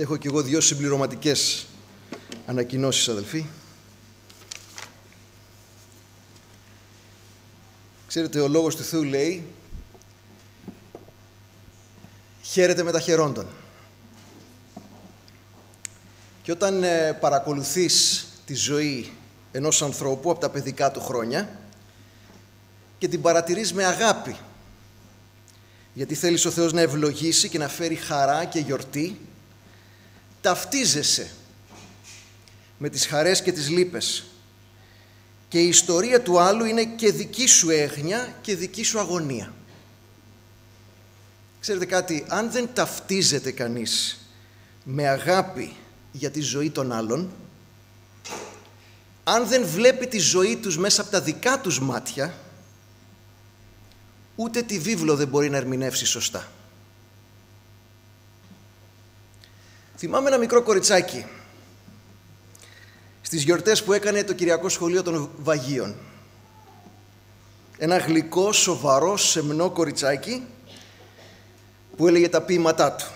Έχω και εγώ δύο συμπληρωματικές ανακοινώσεις, αδελφοί. Ξέρετε, ο Λόγος του Θεού λέει «Χαίρετε με τα χαιρόντων». Και όταν ε, παρακολουθείς τη ζωή ενός ανθρώπου από τα παιδικά του χρόνια και την παρατηρείς με αγάπη, γιατί θέλεις ο Θεός να ευλογήσει και να φέρει χαρά και γιορτή, ταυτίζεσαι με τις χαρές και τις λύπες και η ιστορία του άλλου είναι και δική σου έγνοια και δική σου αγωνία. Ξέρετε κάτι, αν δεν ταυτίζεται κανείς με αγάπη για τη ζωή των άλλων, αν δεν βλέπει τη ζωή τους μέσα από τα δικά τους μάτια, ούτε τη βίβλο δεν μπορεί να ερμηνεύσει σωστά. Θυμάμαι ένα μικρό κοριτσάκι στις γιορτές που έκανε το Κυριακό Σχολείο των Βαγίων. Ένα γλυκό, σοβαρό, σεμνό κοριτσάκι που έλεγε τα ποίηματά του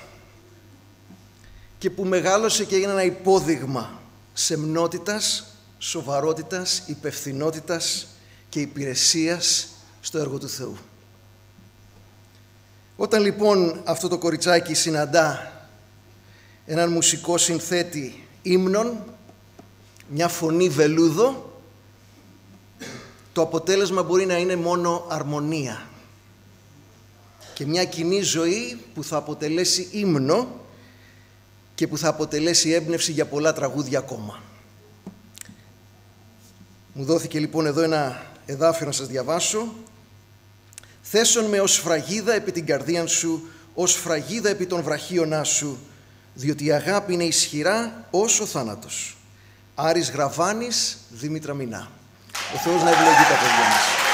και που μεγάλωσε και έγινε ένα υπόδειγμα σεμνότητας, σοβαρότητας, υπευθυνότητας και υπηρεσίας στο έργο του Θεού. Όταν λοιπόν αυτό το κοριτσάκι συναντά έναν μουσικό συνθέτη ύμνων, μια φωνή βελούδο, το αποτέλεσμα μπορεί να είναι μόνο αρμονία και μια κοινή ζωή που θα αποτελέσει ύμνο και που θα αποτελέσει έμπνευση για πολλά τραγούδια ακόμα. Μου δόθηκε λοιπόν εδώ ένα εδάφιο να σας διαβάσω. «Θέσον με ως φραγίδα επί την καρδία σου, ως φραγίδα επί των βραχίωνά σου, διότι η αγάπη είναι ισχυρά όσο θάνατος. Άρης Γραβάνης, Δήμητρα Μινά. Ο Θεός να ευλογεί τα παιδιά μας.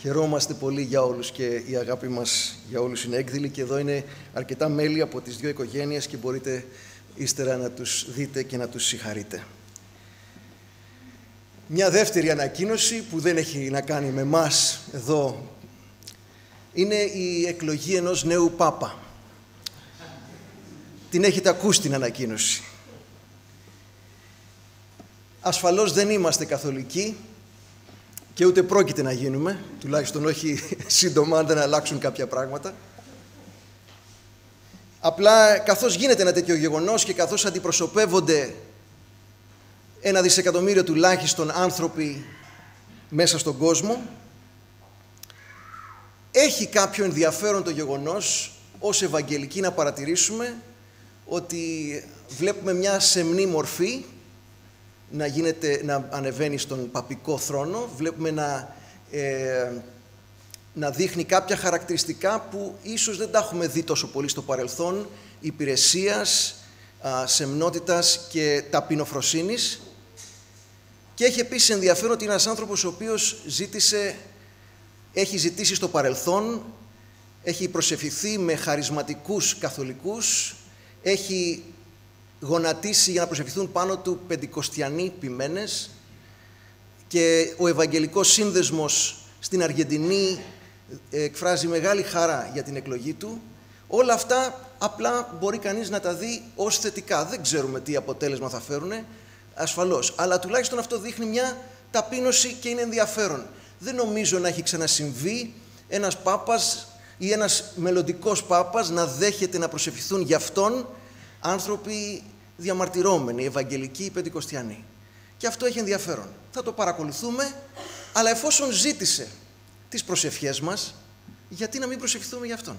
Χαιρόμαστε πολύ για όλους και η αγάπη μας για όλους είναι έκδηλη και εδώ είναι αρκετά μέλη από τις δύο οικογένειες και μπορείτε ύστερα να τους δείτε και να τους συγχαρείτε. Μια δεύτερη ανακοίνωση που δεν έχει να κάνει με μας εδώ είναι η εκλογή ενός νέου Πάπα. Την έχετε ακούσει την ανακοίνωση. Ασφαλώς δεν είμαστε καθολικοί και ούτε πρόκειται να γίνουμε, τουλάχιστον όχι σύντομα αν δεν αλλάξουν κάποια πράγματα. Απλά καθώς γίνεται ένα τέτοιο γεγονός και καθώς αντιπροσωπεύονται ένα δισεκατομμύριο τουλάχιστον άνθρωποι μέσα στον κόσμο, έχει κάποιο ενδιαφέρον το γεγονός ως Ευαγγελικοί να παρατηρήσουμε ότι βλέπουμε μια σεμνή μορφή να, γίνεται, να ανεβαίνει στον παπικό θρόνο, βλέπουμε να, ε, να δείχνει κάποια χαρακτηριστικά που ίσως δεν τα έχουμε δει τόσο πολύ στο παρελθόν, υπηρεσίας, α, σεμνότητας και ταπεινοφροσύνης. Και έχει επίσης ενδιαφέρον ότι είναι ένας άνθρωπος ο οποίος ζήτησε, έχει ζητήσει στο παρελθόν, έχει προσευχηθεί με χαρισματικούς καθολικούς, έχει γονατίσει για να προσευχηθούν πάνω του πεντηκοστιανοί ποιμένες και ο Ευαγγελικός Σύνδεσμος στην Αργεντινή εκφράζει μεγάλη χαρά για την εκλογή του. Όλα αυτά απλά μπορεί κανείς να τα δει ως θετικά. Δεν ξέρουμε τι αποτέλεσμα θα φέρουν, ασφαλώς. Αλλά τουλάχιστον αυτό δείχνει μια ταπείνωση και είναι ενδιαφέρον. Δεν νομίζω να έχει ξανασυμβεί ένας πάπας ή ένας μελλοντικός πάπας να δέχεται να προσευχηθούν για αυτόν άνθρωποι διαμαρτυρόμενοι, ευαγγελικοί ή πεντηκοστιανοί. Και αυτό έχει ενδιαφέρον. Θα το παρακολουθούμε, αλλά εφόσον ζήτησε τις προσευχές μας, γιατί να μην προσευχηθούμε για Αυτόν.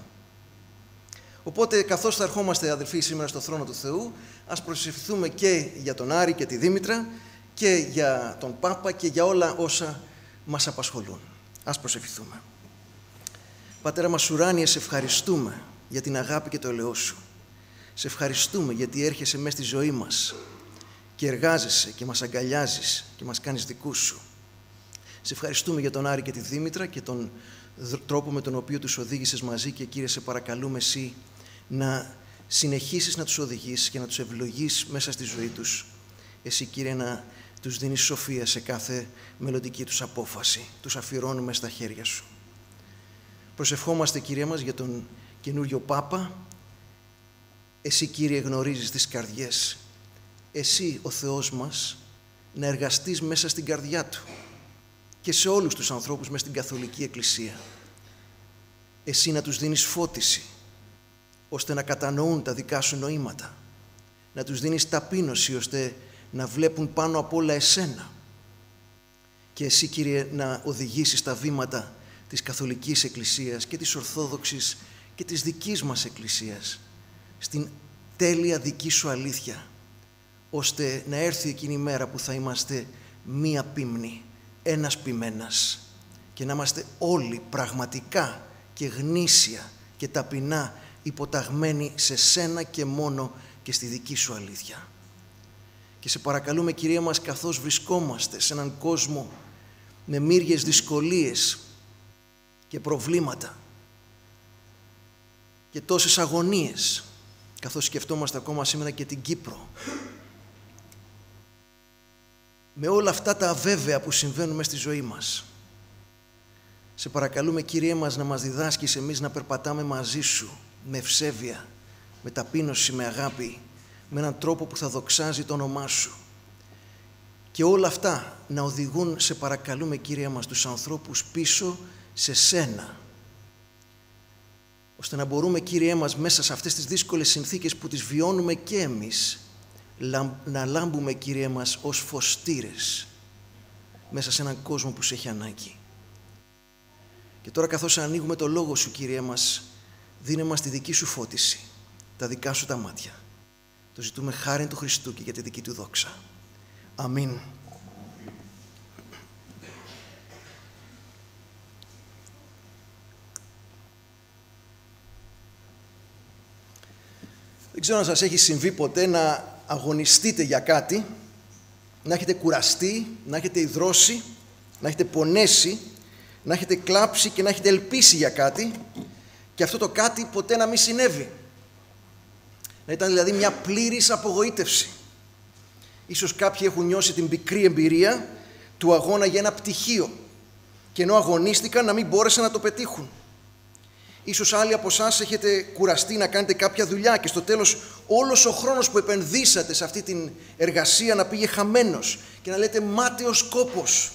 Οπότε, καθώς θα ερχόμαστε αδελφοί σήμερα στο θρόνο του Θεού, ας προσευχηθούμε και για τον Άρη και τη Δήμητρα και για τον Πάπα και για όλα όσα μας απασχολούν. Ας προσευχηθούμε. Πατέρα μας ουράνιε, σε ευχαριστούμε για την αγάπη και το ελαιό Σου. Σε ευχαριστούμε γιατί έρχεσαι μέσα στη ζωή μας και εργάζεσαι και μας αγκαλιάζεις και μας κάνεις δικούς Σου. Σε ευχαριστούμε για τον Άρη και τη Δήμητρα και τον τρόπο με τον οποίο τους οδήγησες μαζί και Κύριε σε παρακαλούμε Εσύ να συνεχίσεις να τους οδηγείς και να τους ευλογείς μέσα στη ζωή τους εσύ Κύριε να τους δίνεις σοφία σε κάθε μελλοντική τους απόφαση. Τους αφιερώνουμε στα χέρια Σου. Προσευχόμαστε Κύριε μας για τον καινούριο Πάπα. Εσύ Κύριε γνωρίζεις τις καρδιές. Εσύ ο Θεός μας να εργαστείς μέσα στην καρδιά Του και σε όλους τους ανθρώπους μέσα στην Καθολική Εκκλησία. Εσύ να τους δίνεις φώτιση ώστε να κατανοούν τα δικά σου νοήματα. Να τους δίνεις ταπείνωση ώστε να βλέπουν πάνω απ' όλα εσένα. Και εσύ Κύριε να οδηγήσεις τα βήματα της Καθολικής Εκκλησίας και της Ορθόδοξης και της δικής μας Εκκλησίας στην τέλεια δική σου αλήθεια ώστε να έρθει εκείνη η μέρα που θα είμαστε μία πίμνη, ένας ποιμένας και να είμαστε όλοι πραγματικά και γνήσια και ταπεινά υποταγμένοι σε σένα και μόνο και στη δική σου αλήθεια. Και σε παρακαλούμε Κυρία μας καθώς βρισκόμαστε σε έναν κόσμο με μύριες δυσκολίες και προβλήματα και τόσες αγωνίες καθώς σκεφτόμαστε ακόμα σήμερα και την Κύπρο με όλα αυτά τα αβέβαια που συμβαίνουν μέσα στη ζωή μας. Σε παρακαλούμε Κύριε μας να μας διδάσκεις εμείς να περπατάμε μαζί Σου με ευσέβεια, με ταπείνωση, με αγάπη με έναν τρόπο που θα δοξάζει το όνομά Σου. Και όλα αυτά να οδηγούν σε παρακαλούμε Κύριε μας τους ανθρώπους πίσω σε Σένα. Ώστε να μπορούμε Κύριε μας μέσα σε αυτές τις δύσκολες συνθήκες που τις βιώνουμε και εμείς να λάμπουμε Κύριε μας ως φωστήρες μέσα σε έναν κόσμο που σε έχει ανάγκη. Και τώρα καθώς ανοίγουμε το Λόγο Σου Κύριε μας δίνε μας τη δική Σου φώτιση, τα δικά Σου τα μάτια. Το ζητούμε χάρη του Χριστού και για τη δική Του δόξα. Αμήν. Δεν ξέρω αν σας έχει συμβεί ποτέ να αγωνιστείτε για κάτι, να έχετε κουραστεί, να έχετε ιδρώσει, να έχετε πονέσει, να έχετε κλάψει και να έχετε ελπίσει για κάτι και αυτό το κάτι ποτέ να μην συνέβη. Να ήταν δηλαδή μια πλήρης απογοήτευση. Ίσως κάποιοι έχουν νιώσει την πικρή εμπειρία του αγώνα για ένα πτυχίο και ενώ αγωνίστηκαν να μην μπόρεσαν να το πετύχουν. Ίσως άλλοι από εσάς έχετε κουραστεί να κάνετε κάποια δουλειά και στο τέλος όλος ο χρόνος που επενδύσατε σε αυτή την εργασία να πήγε χαμένος και να λέτε μάταιος κόπος.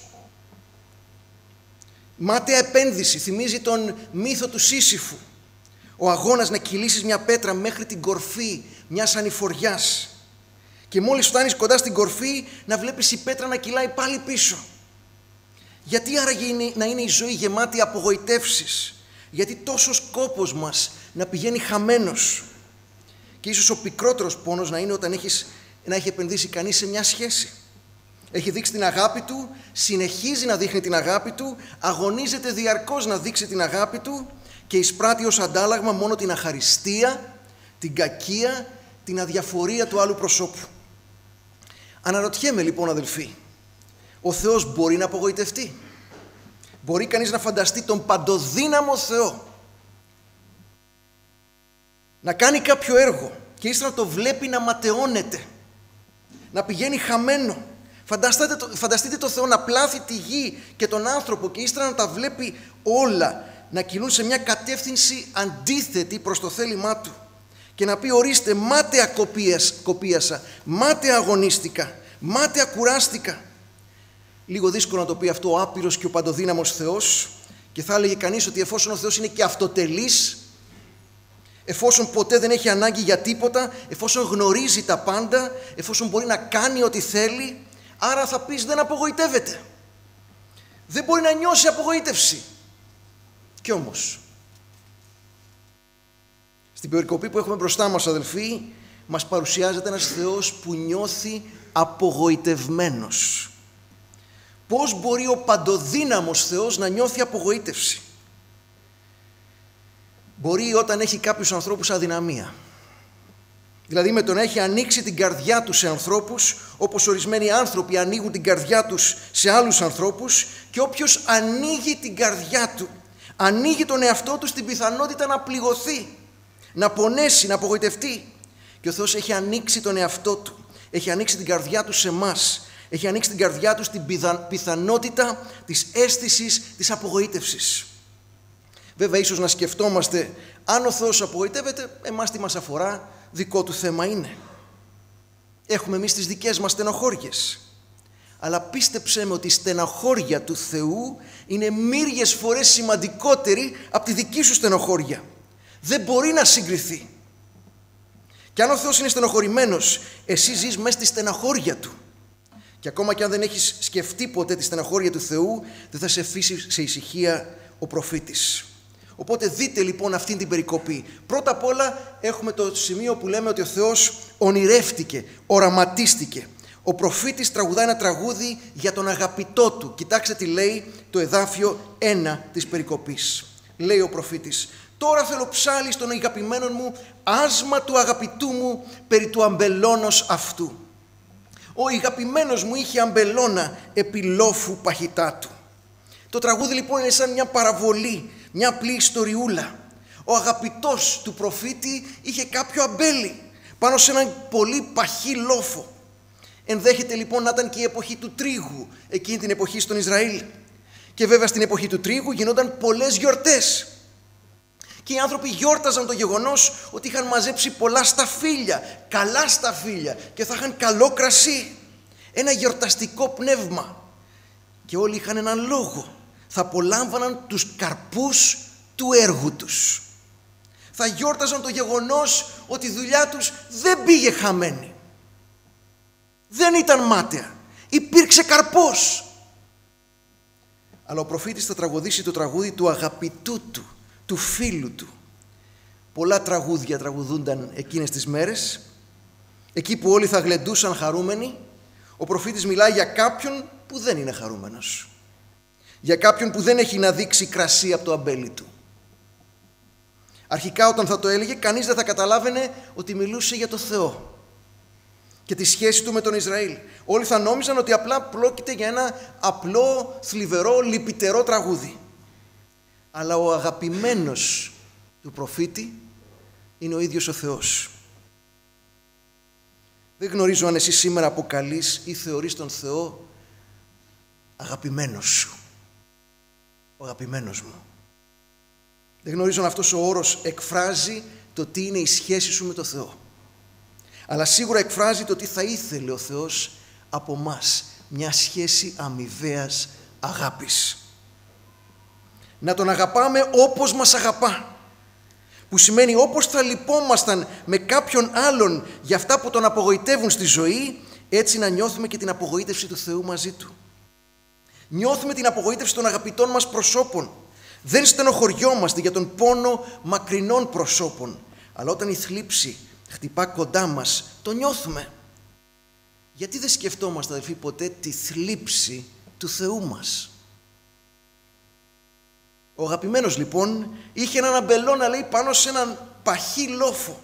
Μάταια επένδυση, θυμίζει τον μύθο του Σύσυφου. Ο αγώνας να κυλήσεις μια πέτρα μέχρι την κορφή μιας ανηφοριάς και μόλις φτάνεις κοντά στην κορφή να βλέπεις η πέτρα να κυλάει πάλι πίσω. Γιατί άραγε να είναι η ζωή γεμάτη απογοητεύσεις, γιατί τόσος κόπος μας να πηγαίνει χαμένος και ίσως ο πικρότερος πόνος να είναι όταν έχεις, να έχει επενδύσει κανείς σε μια σχέση. Έχει δείξει την αγάπη του, συνεχίζει να δείχνει την αγάπη του, αγωνίζεται διαρκώς να δείξει την αγάπη του και εισπράττει ως αντάλλαγμα μόνο την αχαριστία, την κακία, την αδιαφορία του άλλου προσώπου. Αναρωτιέμαι λοιπόν αδελφοί, ο Θεός μπορεί να απογοητευτεί; Μπορεί κανείς να φανταστεί τον παντοδύναμο Θεό να κάνει κάποιο έργο και ύστερα το βλέπει να ματαιώνεται, να πηγαίνει χαμένο. Φανταστείτε το, φανταστείτε το Θεό να πλάθει τη γη και τον άνθρωπο και ύστερα να τα βλέπει όλα να κινούν σε μια κατεύθυνση αντίθετη προς το θέλημά Του και να πει ορίστε μάταια κοπίασα, μάταια αγωνίστηκα, μάταια κουράστηκα Λίγο δύσκολο να το πει αυτό ο άπειρος και ο παντοδύναμος Θεός και θα έλεγε κανείς ότι εφόσον ο Θεός είναι και αυτοτελής, εφόσον ποτέ δεν έχει ανάγκη για τίποτα, εφόσον γνωρίζει τα πάντα, εφόσον μπορεί να κάνει ό,τι θέλει, άρα θα πεις δεν απογοητεύεται. Δεν μπορεί να νιώσει απογοήτευση. Κι όμως, στην περικοπή που έχουμε μπροστά μας αδελφοί, μας παρουσιάζεται ένας Θεός που νιώθει απογοητευμένος. Πώς μπορεί ο παντοδύναμος Θεός να νιώθει απογοήτευση; Μπορεί όταν έχει κάποιους ανθρώπους αδυναμία. Δηλαδή με τον έχει ανοίξει την καρδιά του σε ανθρώπους, όπως ορισμένοι άνθρωποι ανοίγουν την καρδιά τους σε άλλους ανθρώπους και όποιος ανοίγει την καρδιά του, ανοίγει τον εαυτό του στην πιθανότητα να πληγωθεί, να πονέσει, να απογοητευτεί. Και ο Θεός έχει ανοίξει τον εαυτό του Έχει ανοίξει την καρδιά του σε εμάς. Έχει ανοίξει την καρδιά του στην πιθανότητα της αίσθησης της απογοήτευσης. Βέβαια, ίσως να σκεφτόμαστε, αν ο Θεός απογοητεύεται, εμάς τι μας αφορά, δικό του θέμα είναι. Έχουμε εμείς τις δικές μας στενοχώριες. Αλλά πίστεψέ με ότι η στενοχώρια του Θεού είναι μύριες φορές σημαντικότερη από τη δική σου στενοχώρια. Δεν μπορεί να συγκριθεί. Και αν ο Θεός είναι στενοχωρημένος, εσύ ζεις μέσα στη στενοχώρια Του. Και ακόμα και αν δεν έχεις σκεφτεί ποτέ τη στενοχώρια του Θεού, δεν θα σε αφήσει σε ησυχία ο προφήτης. Οπότε δείτε λοιπόν αυτήν την περικοπή. Πρώτα απ' όλα έχουμε το σημείο που λέμε ότι ο Θεός ονειρεύτηκε, οραματίστηκε. Ο προφήτης τραγουδά ένα τραγούδι για τον αγαπητό του. Κοιτάξτε τι λέει το εδάφιο 1 της περικοπής. Λέει ο προφήτης «Τώρα θέλω ψάλι στον αγαπημένο μου άσμα του αγαπητού μου περί του αμπελώνος αυτού». Ο αγαπημένος μου είχε αμπελώνα επί λόφου παχυτά του. Το τραγούδι λοιπόν είναι σαν μια παραβολή, μια απλή ιστοριούλα. Ο αγαπητός του προφήτη είχε κάποιο αμπέλι πάνω σε έναν πολύ παχύ λόφο. Ενδέχεται λοιπόν να ήταν και η εποχή του τρίγου εκείνη την εποχή στον Ισραήλ. Και βέβαια στην εποχή του τρίγου γινόταν πολλές γιορτές. Και οι άνθρωποι γιόρταζαν το γεγονός ότι είχαν μαζέψει πολλά σταφύλια, καλά σταφύλια και θα είχαν καλό κρασί. Ένα γιορταστικό πνεύμα. Και όλοι είχαν έναν λόγο. Θα απολάμβαναν τους καρπούς του έργου τους. Θα γιόρταζαν το γεγονός ότι η δουλειά τους δεν πήγε χαμένη. Δεν ήταν μάταια. Υπήρξε καρπός. Αλλά ο προφήτης θα τραγουδήσει το τραγούδι του αγαπητού του του φίλου του. Πολλά τραγούδια τραγουδούνταν εκείνες τις μέρες, εκεί που όλοι θα γλεντούσαν χαρούμενοι, ο προφήτης μιλάει για κάποιον που δεν είναι χαρούμενος. Για κάποιον που δεν έχει να δείξει κρασί από το αμπέλι του. Αρχικά όταν θα το έλεγε κανείς δεν θα καταλάβαινε ότι μιλούσε για το Θεό και τη σχέση του με τον Ισραήλ. Όλοι θα νόμιζαν ότι απλά πρόκειται για ένα απλό, θλιβερό, λυπητερό τραγούδι αλλά ο αγαπημένος του προφήτη είναι ο ίδιος ο Θεός. Δεν γνωρίζω αν εσύ σήμερα αποκαλείς ή θεωρείς τον Θεό αγαπημένος σου. Ο αγαπημένος μου. Δεν γνωρίζω αν αυτός ο όρος εκφράζει το τι είναι η σχέση σου με τον Θεό. Αλλά σίγουρα εκφράζει το τι θα ήθελε ο Θεός από μας. Μια σχέση αμοιβαίας αγάπης να τον αγαπάμε όπως μας αγαπά. Που σημαίνει όπως θα λυπόμασταν με κάποιον άλλον για αυτά που τον απογοητεύουν στη ζωή, έτσι να νιώθουμε και την απογοήτευση του Θεού μαζί Του. Νιώθουμε την απογοήτευση των αγαπητών μας προσώπων. Δεν στενοχωριόμαστε για τον πόνο μακρινών προσώπων, αλλά όταν η θλίψη χτυπά κοντά μας, το νιώθουμε. Γιατί δεν σκεφτόμαστε, αδελφοί, ποτέ τη θλίψη του Θεού μας; Ο αγαπημένος λοιπόν είχε έναν αμπελώνα λέει πάνω σε έναν παχύ λόφο.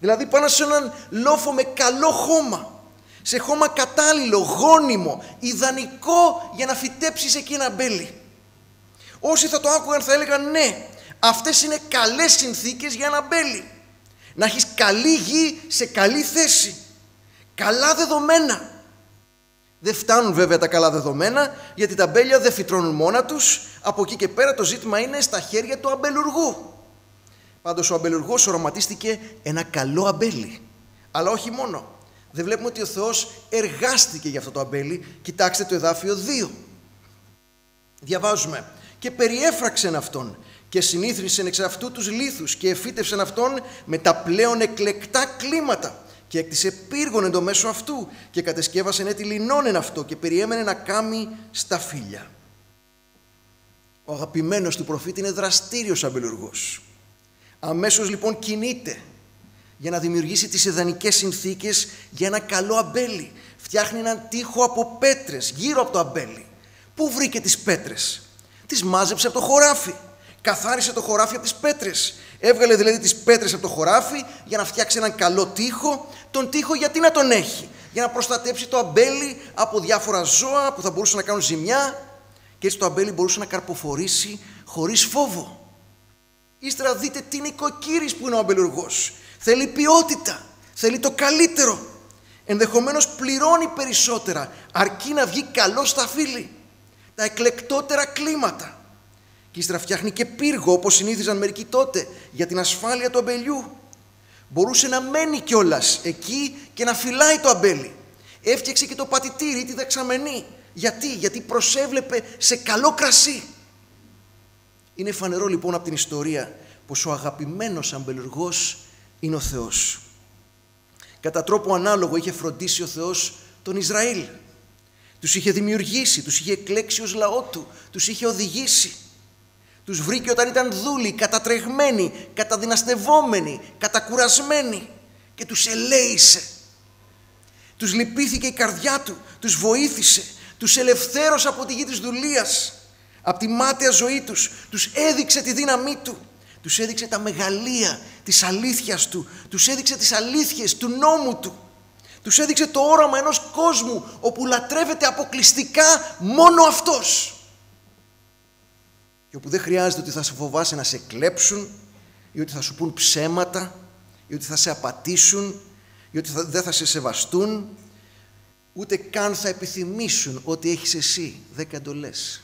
Δηλαδή πάνω σε έναν λόφο με καλό χώμα. Σε χώμα κατάλληλο, γόνιμο, ιδανικό για να φυτέψεις εκεί ένα μπέλι. Όσοι θα το άκουγαν θα έλεγαν ναι, αυτές είναι καλές συνθήκες για ένα μπέλι. Να έχεις καλή γη σε καλή θέση. Καλά δεδομένα. Δεν φτάνουν βέβαια τα καλά δεδομένα, γιατί τα μπέλια δεν φυτρώνουν μόνα τους. Από εκεί και πέρα το ζήτημα είναι στα χέρια του αμπελουργού. Πάντως ο αμπελουργός οραματίστηκε ένα καλό αμπέλι. Αλλά όχι μόνο. Δεν βλέπουμε ότι ο Θεός εργάστηκε για αυτό το αμπέλι. Κοιτάξτε το εδάφιο 2. Διαβάζουμε. Και περιέφραξεν αυτόν και συνήθρισεν εξ αυτού τους λίθους και εφύτευσεν αυτόν με τα πλέον εκλεκτά κλίματα και έκτισε πύργον εν το μέσο αυτού και κατεσκεύασε έτη λινών αυτό και περιέμενε να κάμει στα φύλλα. Ο αγαπημένος του προφήτη είναι δραστήριος αμπελουργός. Αμέσως λοιπόν κινείται για να δημιουργήσει τις ιδανικές συνθήκες για ένα καλό αμπέλι. Φτιάχνει έναν τοίχο από πέτρες γύρω από το αμπέλι. Πού βρήκε τις πέτρες; Τις μάζεψε από το χωράφι. Καθάρισε το χωράφι από τις πέτρες. Έβγαλε δηλαδή τις πέτρες από το χωράφι για να φτιάξει έναν καλό τοίχο. Τον τοίχο γιατί να τον έχει; Για να προστατέψει το αμπέλι από διάφορα ζώα που θα μπορούσαν να κάνουν ζημιά. Και έτσι το αμπέλι μπορούσε να καρποφορήσει χωρίς φόβο. Ύστερα δείτε τι νοικοκύρης που είναι ο αμπελουργός. Θέλει ποιότητα. Θέλει το καλύτερο. Ενδεχομένως πληρώνει περισσότερα, αρκεί να βγει καλό στα φύλλη. Τα εκλεκτότερα κλίματα. Και ύστερα φτιάχνει και πύργο όπως συνήθιζαν μερικοί τότε για την ασφάλεια του αμπελιού. Μπορούσε να μένει κιόλας εκεί και να φυλάει το αμπέλι. Έφτιαξε και το πατητήρι, τη δεξαμενή. Γιατί, γιατί προσέβλεπε σε καλό κρασί. Είναι φανερό λοιπόν από την ιστορία πως ο αγαπημένος αμπελουργός είναι ο Θεός. Κατά τρόπο ανάλογο είχε φροντίσει ο Θεός τον Ισραήλ. Τους είχε δημιουργήσει, τους είχε εκλέξει ως λαό του, τους είχε οδηγήσει. Τους βρήκε όταν ήταν δούλοι, κατατρεγμένοι, καταδυναστευόμενοι, κατακουρασμένοι και τους ελέησε. Τους λυπήθηκε η καρδιά του, τους βοήθησε, τους ελευθέρωσε από τη γη της δουλείας, από τη μάταια ζωή τους, τους έδειξε τη δύναμή του, τους έδειξε τα μεγαλεία της αλήθειας του, τους έδειξε τις αλήθειες του νόμου του, τους έδειξε το όραμα ενός κόσμου όπου λατρεύεται αποκλειστικά μόνο αυτός και όπου δεν χρειάζεται ότι θα σε φοβάσαι να σε κλέψουν ή ότι θα σου πούν ψέματα ή ότι θα σε απατήσουν ή ότι θα, δεν θα σε σεβαστούν ούτε καν θα επιθυμήσουν ότι έχεις εσύ. Δέκα εντολές.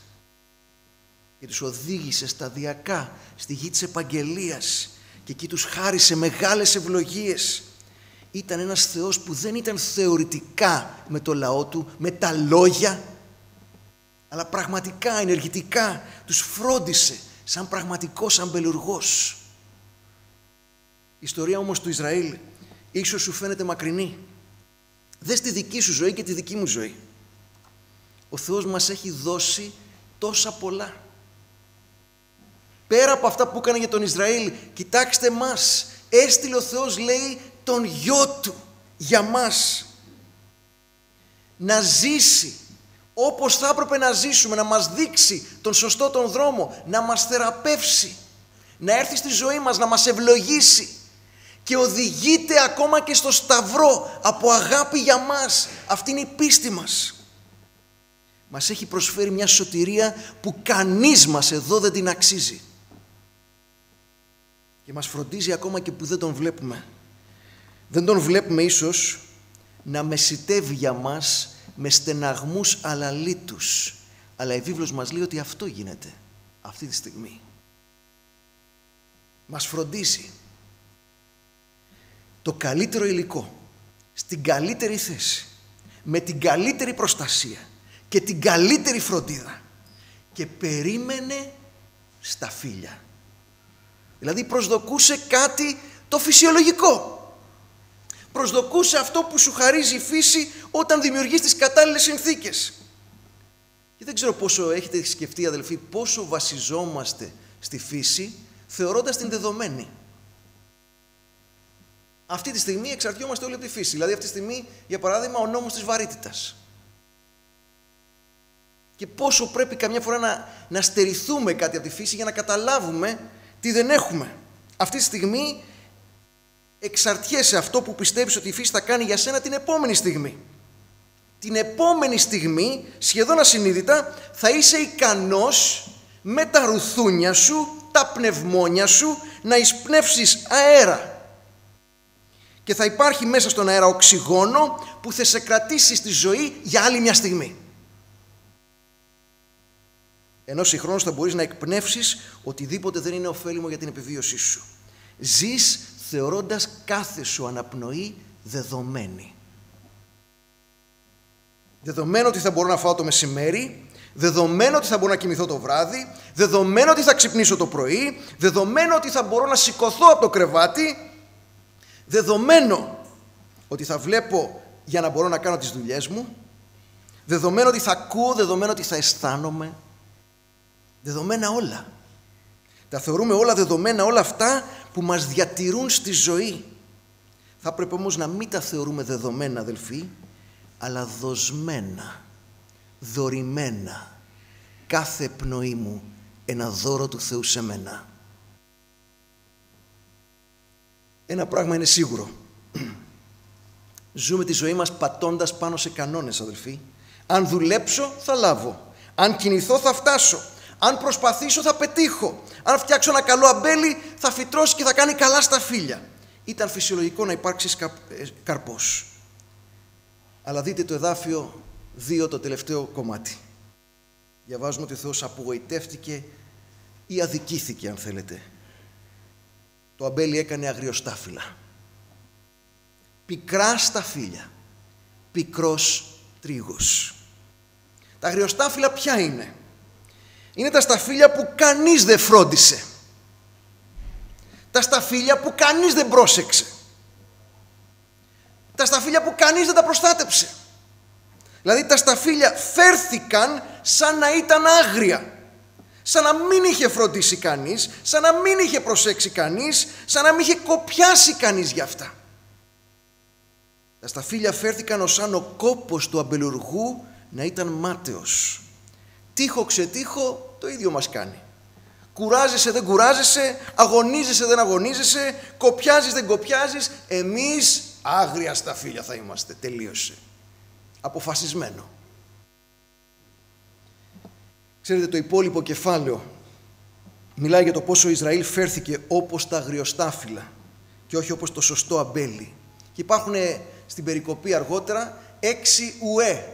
Και τους οδήγησες σταδιακά στη γη της επαγγελίας. Και εκεί τους χάρισε μεγάλες ευλογίες. Ήταν ένας Θεός που δεν ήταν θεωρητικά με το λαό του, με τα λόγια αλλά πραγματικά, ενεργητικά τους φρόντισε σαν πραγματικός αμπελουργός. Η ιστορία όμως του Ισραήλ ίσως σου φαίνεται μακρινή. Δες τη δική σου ζωή και τη δική μου ζωή. Ο Θεός μας έχει δώσει τόσα πολλά. Πέρα από αυτά που έκανε για τον Ισραήλ, κοιτάξτε μας, έστειλε ο Θεός λέει τον γιο του για μας. Να ζήσει όπως θα έπρεπε να ζήσουμε, να μας δείξει τον σωστό τον δρόμο, να μας θεραπεύσει, να έρθει στη ζωή μας, να μας ευλογήσει και οδηγείται ακόμα και στο σταυρό από αγάπη για μας. Αυτή είναι η πίστη μας. Μας έχει προσφέρει μια σωτηρία που κανείς μας εδώ δεν την αξίζει. Και μας φροντίζει ακόμα και που δεν τον βλέπουμε. Δεν τον βλέπουμε ίσως να μεσητεύει για μας με στεναγμούς αλαλίτους. Αλλά η βίβλος μας λέει ότι αυτό γίνεται αυτή τη στιγμή. Μας φροντίζει το καλύτερο υλικό, στην καλύτερη θέση, με την καλύτερη προστασία και την καλύτερη φροντίδα και περίμενε στα φίλια. Δηλαδή προσδοκούσε κάτι το φυσιολογικό προσδοκούσε αυτό που σου χαρίζει η φύση όταν δημιουργείς τις κατάλληλες συνθήκες. Και δεν ξέρω πόσο έχετε σκεφτεί αδελφοί, πόσο βασιζόμαστε στη φύση θεωρώντας την δεδομένη. Αυτή τη στιγμή εξαρτιόμαστε όλοι από τη φύση. Δηλαδή αυτή τη στιγμή, για παράδειγμα, ο νόμος της βαρύτητας. Και πόσο πρέπει καμιά φορά να, να στερηθούμε κάτι από τη φύση για να καταλάβουμε τι δεν έχουμε. Αυτή τη στιγμή εξαρτιέσαι αυτό που πιστεύεις ότι η φύση θα κάνει για σένα την επόμενη στιγμή. Την επόμενη στιγμή, σχεδόν ασυνείδητα, θα είσαι ικανός με τα ρουθούνια σου, τα πνευμόνια σου, να εισπνεύσεις αέρα. Και θα υπάρχει μέσα στον αέρα οξυγόνο που θα σε κρατήσει στη ζωή για άλλη μια στιγμή. Ενώ συγχρόνως θα μπορείς να εκπνεύσεις οτιδήποτε δεν είναι ωφέλιμο για την επιβίωσή σου. Ζεις θεωρώντας κάθε σου αναπνοή δεδομένη. Δεδομένο ότι θα μπορώ να φάω το μεσημέρι, δεδομένο ότι θα μπορώ να κοιμηθώ το βράδυ, δεδομένο ότι θα ξυπνήσω το πρωί, δεδομένο ότι θα μπορώ να σηκωθώ από το κρεβάτι, δεδομένο ότι θα βλέπω για να μπορώ να κάνω τις δουλειές μου, δεδομένο ότι θα ακούω, δεδομένο ότι θα αισθάνομαι, δεδομένα όλα. Τα θεωρούμε όλα δεδομένα, όλα αυτά που μας διατηρούν στη ζωή. Θα πρέπει όμως να μην τα θεωρούμε δεδομένα αδελφοί, αλλά δοσμένα, δωρημένα. Κάθε πνοή μου ένα δώρο του Θεού σε μένα. Ένα πράγμα είναι σίγουρο. Ζούμε τη ζωή μας πατώντας πάνω σε κανόνες αδελφοί. Αν δουλέψω θα λάβω. Αν κινηθώ θα φτάσω. Αν προσπαθήσω θα πετύχω. Αν φτιάξω ένα καλό αμπέλι θα φυτρώσει και θα κάνει καλά στα φύλλα. Ήταν φυσιολογικό να υπάρξει ε, καρπός. Αλλά δείτε το εδάφιο 2, το τελευταίο κομμάτι. Διαβάζουμε ότι ο Θεός απογοητεύτηκε ή αδικήθηκε αν θέλετε. Το αμπέλι έκανε αγριοστάφυλλα. Πικρά σταφύλια. Πικρός τρίγος. Τα αγριοστάφυλλα ποια είναι; Είναι τα σταφύλια που κανείς δεν φρόντισε. Τα σταφύλια που κανείς δεν πρόσεξε. Τα σταφύλια που κανείς δεν τα προστάτεψε. Δηλαδή τα σταφύλια φέρθηκαν σαν να ήταν άγρια. Σαν να μην είχε φροντίσει κανείς, σαν να μην είχε προσέξει κανείς, σαν να μην είχε κοπιάσει κανείς για αυτά. Τα σταφύλια φέρθηκαν ως αν ο κόπος του αμπελουργού να ήταν μάταιος. Τείχο ξετύχο το ίδιο μας κάνει. Κουράζεσαι, δεν κουράζεσαι, αγωνίζεσαι, δεν αγωνίζεσαι, κοπιάζεις, δεν κοπιάζεις. Εμείς άγρια σταφύλια θα είμαστε. Τελείωσε. Αποφασισμένο. Ξέρετε το υπόλοιπο κεφάλαιο μιλάει για το πόσο Ισραήλ φέρθηκε όπως τα αγριοστάφυλλα και όχι όπως το σωστό αμπέλι. Και υπάρχουν στην περικοπή αργότερα έξι ουέ.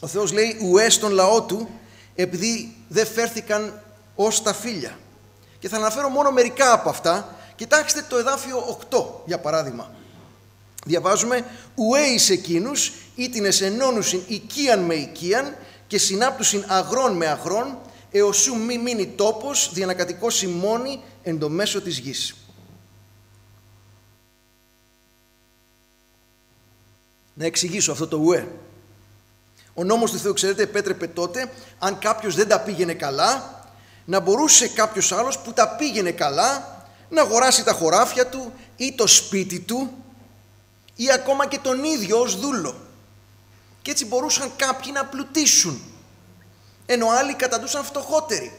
Ο Θεός λέει ουέ στον λαό του επειδή δεν φέρθηκαν ως τα φίλια. Και θα αναφέρω μόνο μερικά από αυτά. Κοιτάξτε το εδάφιο 8 για παράδειγμα. Διαβάζουμε ουέ εις εκείνους ήτινες ενώνουσιν οικίαν με οικίαν και συνάπτουσιν αγρών με αγρών εωσού μη μείνει τόπος διανακατοικώσει μόνη εν το μέσο της γης. Να εξηγήσω αυτό το ουέ. Ο νόμος του Θεού, ξέρετε, επέτρεπε τότε, αν κάποιος δεν τα πήγαινε καλά, να μπορούσε κάποιος άλλος που τα πήγαινε καλά, να αγοράσει τα χωράφια του ή το σπίτι του ή ακόμα και τον ίδιο ως δούλο. Και έτσι μπορούσαν κάποιοι να πλουτίσουν, ενώ άλλοι καταντούσαν φτωχότεροι.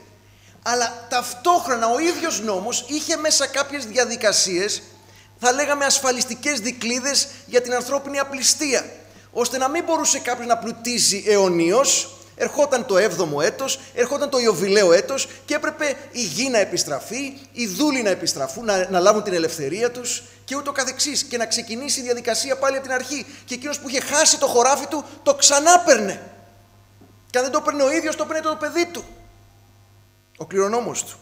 Αλλά ταυτόχρονα ο ίδιος νόμος είχε μέσα κάποιες διαδικασίες θα λέγαμε ασφαλιστικές δικλίδες για την ανθρώπινη απληστία, ώστε να μην μπορούσε κάποιος να πλουτίζει αιωνίως, ερχόταν το 7ο έτος, ερχόταν το Ιωβιλέο έτος και έπρεπε η γη να επιστραφεί, οι δούλοι να επιστραφούν, να, να λάβουν την ελευθερία τους και ούτω καθεξής. Και να ξεκινήσει η διαδικασία πάλι από την αρχή. Και εκείνος που είχε χάσει το χωράφι του το ξανά παίρνε και αν δεν το παίρνε ο ίδιος το παίρνε το παιδί του, ο κληρονόμος του.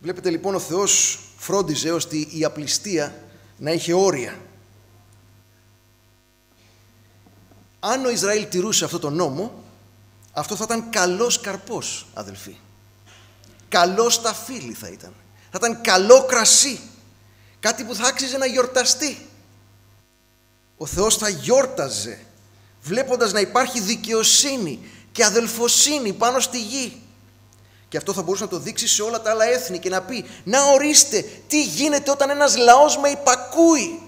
Βλέπετε λοιπόν ο Θεός φρόντιζε ώστε η απληστία να είχε όρια. Αν ο Ισραήλ τηρούσε αυτό το νόμο, αυτό θα ήταν καλός καρπός, αδελφοί. Καλός σταφύλι θα ήταν. Θα ήταν καλό κρασί. Κάτι που θα άξιζε να γιορταστεί. Ο Θεός θα γιόρταζε βλέποντας να υπάρχει δικαιοσύνη και αδελφοσύνη πάνω στη γη. Και αυτό θα μπορούσε να το δείξει σε όλα τα άλλα έθνη και να πει «Να ορίστε τι γίνεται όταν ένας λαός με υπακούει».